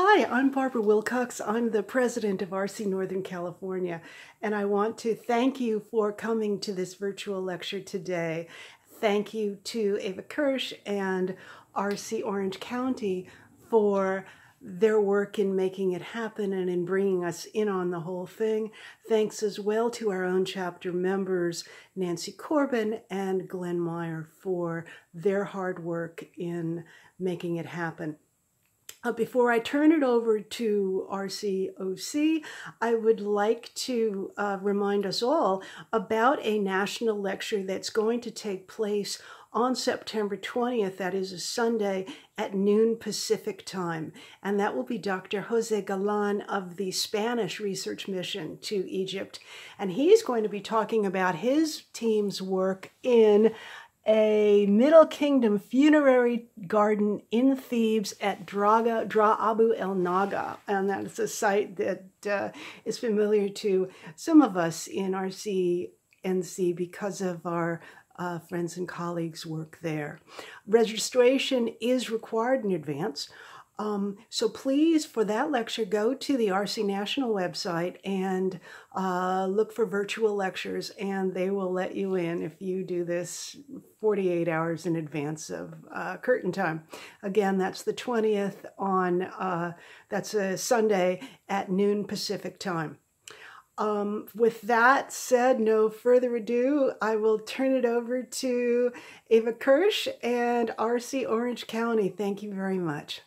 Hi, I'm Barbara Wilcox. I'm the president of ARCE Northern California, and I want to thank you for coming to this virtual lecture today. Thank you to Ava Kirsch and ARCE Orange County for their work in making it happen and in bringing us in on the whole thing. Thanks as well to our own chapter members, Nancy Corbin and Glenn Meyer, for their hard work in making it happen. Uh, before I turn it over to RCOC, I would like to uh, remind us all about a national lecture that's going to take place on September 20th. That is a Sunday at noon Pacific time. And that will be Dr. Jose Galan of the Spanish Research Mission to Egypt. And he's going to be talking about his team's work in a Middle Kingdom funerary garden in Thebes at Draga, Dra Abu El Naga. And that is a site that uh, is familiar to some of us in RCNC because of our uh, friends and colleagues work there. Registration is required in advance. Um, so please, for that lecture, go to the ARCE National website and uh, look for virtual lectures, and they will let you in if you do this 48 hours in advance of uh, curtain time. Again, that's the 20th on, uh, that's a Sunday at noon Pacific time. Um, with that said, no further ado, I will turn it over to Ava Kirsch and ARCE Orange County. Thank you very much.